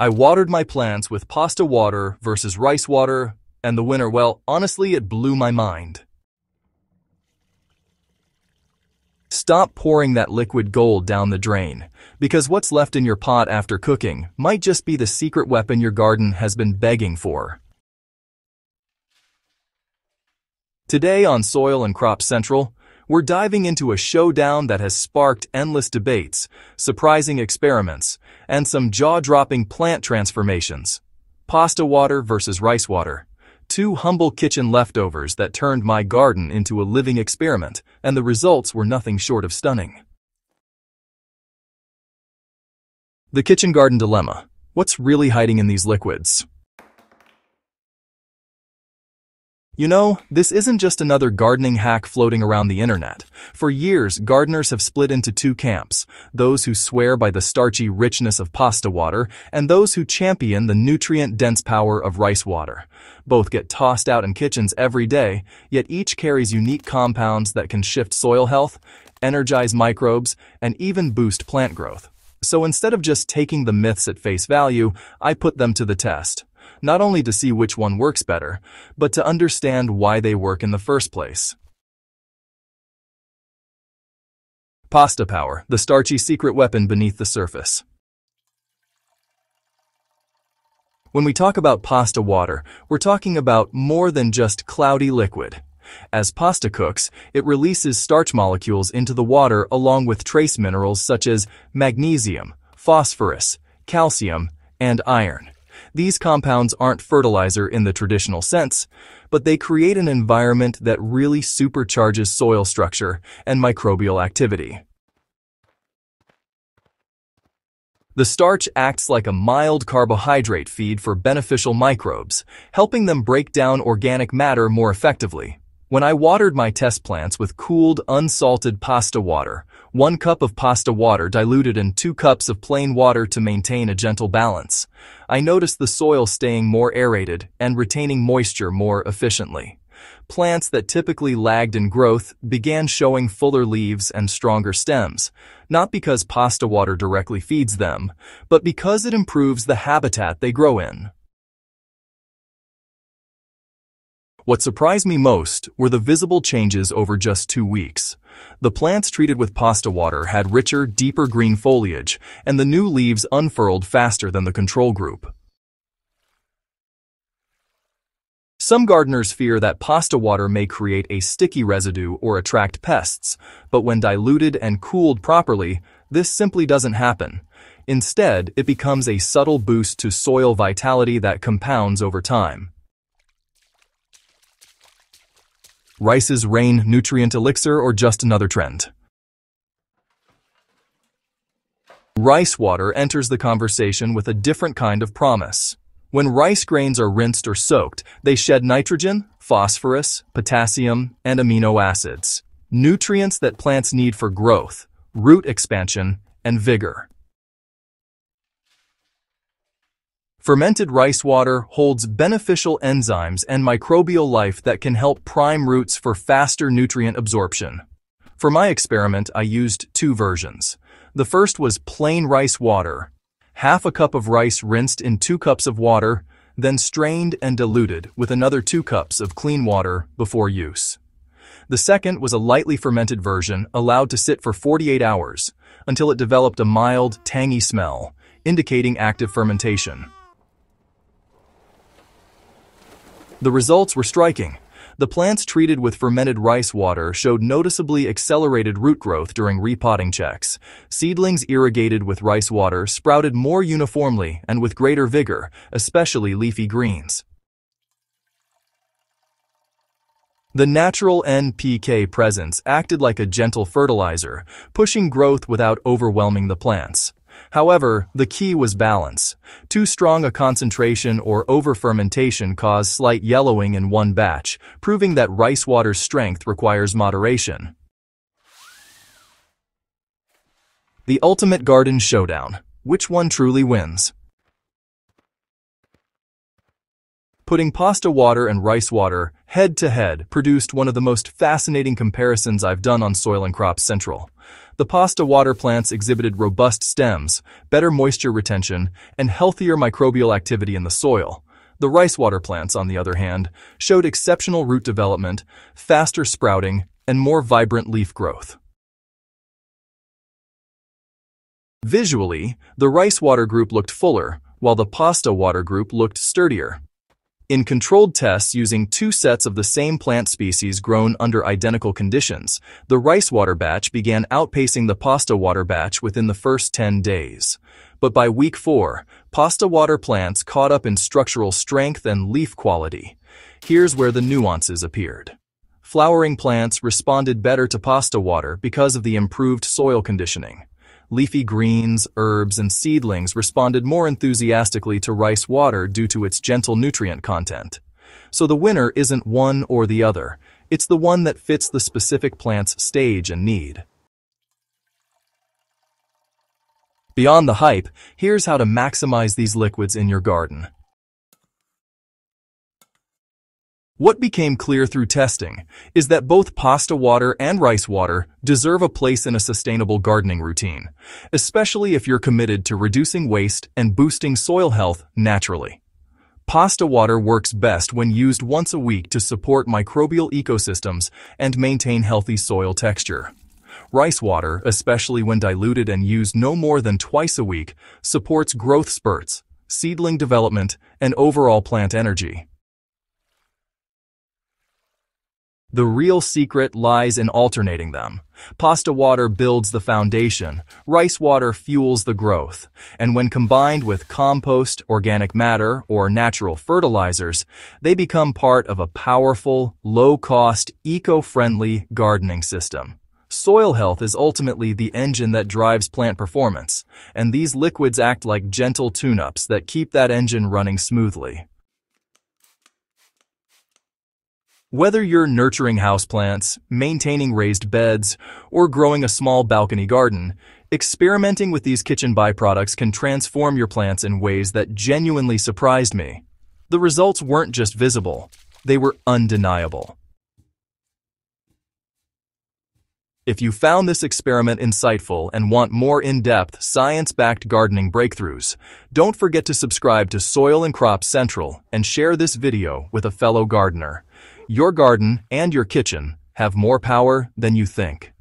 I watered my plants with pasta water versus rice water, and the winner, well, honestly, it blew my mind. Stop pouring that liquid gold down the drain, because what's left in your pot after cooking might just be the secret weapon your garden has been begging for. Today on Soil and Crops Central, we're diving into a showdown that has sparked endless debates, surprising experiments, and some jaw-dropping plant transformations. Pasta water versus rice water. Two humble kitchen leftovers that turned my garden into a living experiment, and the results were nothing short of stunning. The Kitchen Garden Dilemma. What's really hiding in these liquids? You know, this isn't just another gardening hack floating around the internet. For years, gardeners have split into two camps, those who swear by the starchy richness of pasta water and those who champion the nutrient-dense power of rice water. Both get tossed out in kitchens every day, yet each carries unique compounds that can shift soil health, energize microbes, and even boost plant growth. So instead of just taking the myths at face value, I put them to the test not only to see which one works better, but to understand why they work in the first place. Pasta Power, the starchy secret weapon beneath the surface. When we talk about pasta water, we're talking about more than just cloudy liquid. As pasta cooks, it releases starch molecules into the water along with trace minerals such as magnesium, phosphorus, calcium, and iron. These compounds aren't fertilizer in the traditional sense, but they create an environment that really supercharges soil structure and microbial activity. The starch acts like a mild carbohydrate feed for beneficial microbes, helping them break down organic matter more effectively. When I watered my test plants with cooled, unsalted pasta water, one cup of pasta water diluted in two cups of plain water to maintain a gentle balance, I noticed the soil staying more aerated and retaining moisture more efficiently. Plants that typically lagged in growth began showing fuller leaves and stronger stems, not because pasta water directly feeds them, but because it improves the habitat they grow in. What surprised me most were the visible changes over just two weeks. The plants treated with pasta water had richer, deeper green foliage, and the new leaves unfurled faster than the control group. Some gardeners fear that pasta water may create a sticky residue or attract pests, but when diluted and cooled properly, this simply doesn't happen. Instead, it becomes a subtle boost to soil vitality that compounds over time. Rice's Rain Nutrient Elixir or just another trend? Rice water enters the conversation with a different kind of promise. When rice grains are rinsed or soaked, they shed nitrogen, phosphorus, potassium, and amino acids, nutrients that plants need for growth, root expansion, and vigor. Fermented rice water holds beneficial enzymes and microbial life that can help prime roots for faster nutrient absorption. For my experiment, I used two versions. The first was plain rice water, half a cup of rice rinsed in two cups of water, then strained and diluted with another two cups of clean water before use. The second was a lightly fermented version allowed to sit for 48 hours until it developed a mild, tangy smell, indicating active fermentation. The results were striking. The plants treated with fermented rice water showed noticeably accelerated root growth during repotting checks. Seedlings irrigated with rice water sprouted more uniformly and with greater vigor, especially leafy greens. The natural NPK presence acted like a gentle fertilizer, pushing growth without overwhelming the plants. However, the key was balance. Too strong a concentration or over-fermentation caused slight yellowing in one batch, proving that rice water's strength requires moderation. The Ultimate Garden Showdown. Which one truly wins? Putting pasta water and rice water head to head produced one of the most fascinating comparisons I've done on Soil and Crops Central. The pasta water plants exhibited robust stems, better moisture retention, and healthier microbial activity in the soil. The rice water plants, on the other hand, showed exceptional root development, faster sprouting, and more vibrant leaf growth. Visually, the rice water group looked fuller, while the pasta water group looked sturdier. In controlled tests using two sets of the same plant species grown under identical conditions, the rice water batch began outpacing the pasta water batch within the first 10 days. But by week 4, pasta water plants caught up in structural strength and leaf quality. Here's where the nuances appeared. Flowering plants responded better to pasta water because of the improved soil conditioning leafy greens, herbs, and seedlings responded more enthusiastically to rice water due to its gentle nutrient content. So the winner isn't one or the other, it's the one that fits the specific plant's stage and need. Beyond the hype, here's how to maximize these liquids in your garden. What became clear through testing is that both pasta water and rice water deserve a place in a sustainable gardening routine, especially if you're committed to reducing waste and boosting soil health naturally. Pasta water works best when used once a week to support microbial ecosystems and maintain healthy soil texture. Rice water, especially when diluted and used no more than twice a week, supports growth spurts, seedling development, and overall plant energy. The real secret lies in alternating them. Pasta water builds the foundation, rice water fuels the growth, and when combined with compost, organic matter, or natural fertilizers, they become part of a powerful, low-cost, eco-friendly gardening system. Soil health is ultimately the engine that drives plant performance, and these liquids act like gentle tune-ups that keep that engine running smoothly. Whether you're nurturing houseplants, maintaining raised beds, or growing a small balcony garden, experimenting with these kitchen byproducts can transform your plants in ways that genuinely surprised me. The results weren't just visible, they were undeniable. If you found this experiment insightful and want more in-depth, science-backed gardening breakthroughs, don't forget to subscribe to Soil and Crops Central and share this video with a fellow gardener. Your garden and your kitchen have more power than you think.